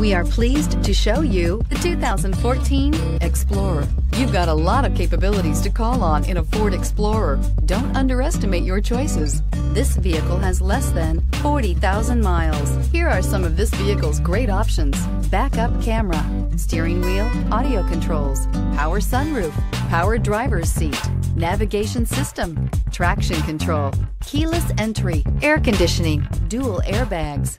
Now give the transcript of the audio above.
We are pleased to show you the 2014 Explorer. You've got a lot of capabilities to call on in a Ford Explorer. Don't underestimate your choices. This vehicle has less than 40,000 miles. Here are some of this vehicle's great options. Backup camera, steering wheel, audio controls, power sunroof, power driver's seat, navigation system, traction control, keyless entry, air conditioning, dual airbags,